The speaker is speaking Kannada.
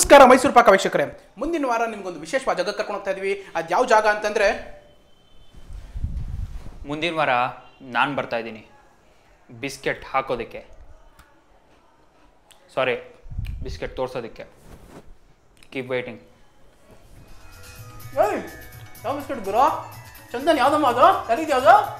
ನಮಸ್ಕಾರ ಮೈಸೂರು ಪಾಕ ವೀಕ್ಷಕರೇ. ಮುಂದಿನ ವಾರ ನಿಮ್ಗೊಂದು ವಿಶೇಷವಾದ ಜಾಗ ಕರ್ಕೊಂಡು ಹೋಗ್ತಾ ಇದೀವಿ. ಅದು ಯಾವ ಜಾಗ ಅಂತಂದ್ರೆ? ಮುಂದಿನ ವಾರ ನಾನು ಬರ್ತಾ ಇದ್ದೀನಿ. ಬಿಸ್ಕೆಟ್ ಹಾಕೋದಕ್ಕೆ. ಸಾರಿ ಬಿಸ್ಕೆಟ್ ತೋರ್ಸೋದಕ್ಕೆ. ಕೀಪ್ ವೈಟಿಂಗ್ ಏಯ್ ಯಾವ ಬಿಸ್ಕೆಟ್ ಗುರು? ಚಂದನ್ ಯಾವ್ದಮ್ಮ ಅದು? ಯಾವ್ದು